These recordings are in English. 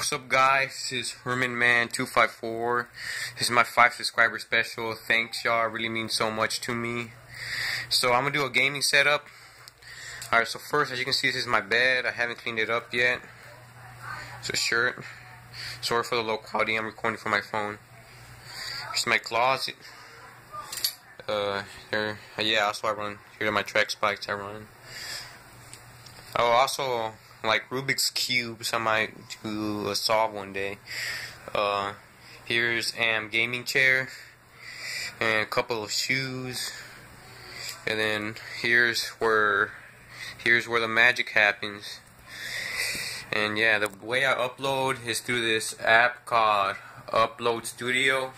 What's up guys, this is Hernan Man 254. This is my 5 subscriber special. Thanks y'all, really means so much to me. So I'm gonna do a gaming setup. Alright, so first as you can see this is my bed. I haven't cleaned it up yet. It's a shirt. Sorry for the low quality, I'm recording from my phone. Here's my closet. Uh, here, yeah, also I run. Here are my track spikes I run. Oh, also, like Rubik's might do a solve one day. Uh, here's am gaming chair and a couple of shoes, and then here's where here's where the magic happens. And yeah, the way I upload is through this app called Upload Studio.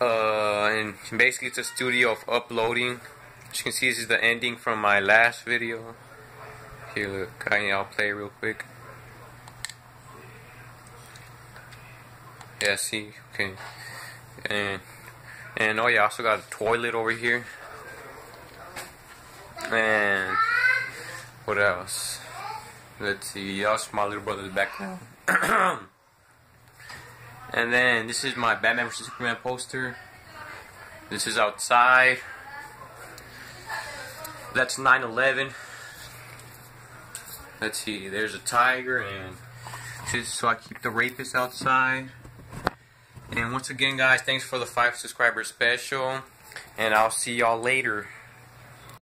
Uh, and basically it's a studio of uploading. As you can see, this is the ending from my last video. Here, look, can I'll play real quick. Yeah, see, okay. And, and oh yeah, I also got a toilet over here. And, what else? Let's see, that's my little brother's background. and then, this is my Batman vs. Superman poster. This is outside. That's 9-11 let's see, there's a tiger, and just so I keep the rapist outside. And once again, guys, thanks for the 5 subscriber special, and I'll see y'all later.